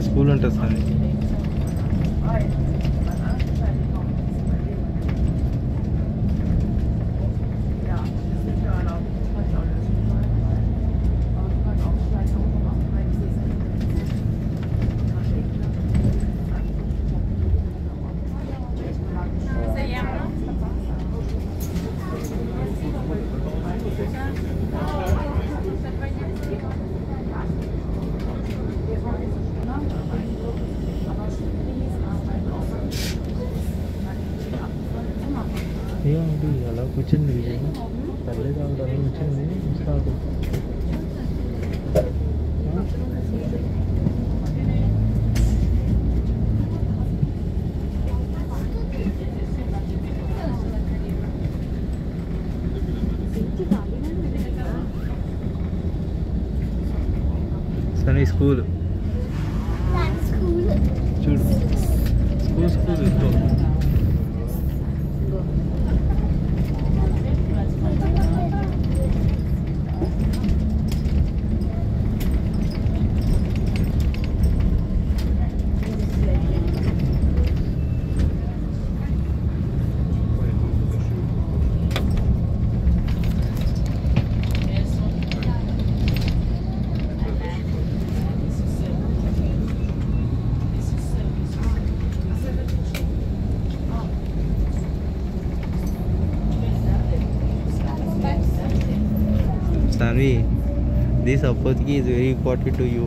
School ఉంటుంది sir ఏంటి అలా కూర్చుంది విజయ్ పర్లేదు ఆవిడ అలా కూర్చుంది వస్తాడు సరే స్కూల్ చూడు స్కూల్ స్కూల్ ఇదిగో. Stanvi, this apotiki is very important to you.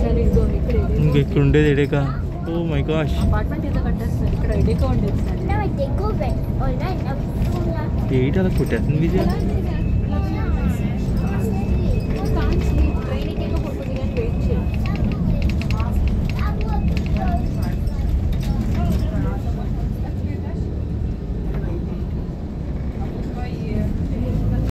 సరే ఇదిగో ఇక్కడ ఎడేకో ఇంకా ఇక్కడ ఉండేది ఎడేకా ఓ మై గాష్ అపార్ట్మెంట్ ఏదో కట్టేస్తారు ఇక్కడ ఎడేకో ఉండేది సార్ ఎయిట్ అలా కొట్టేస్తుంది విజయ్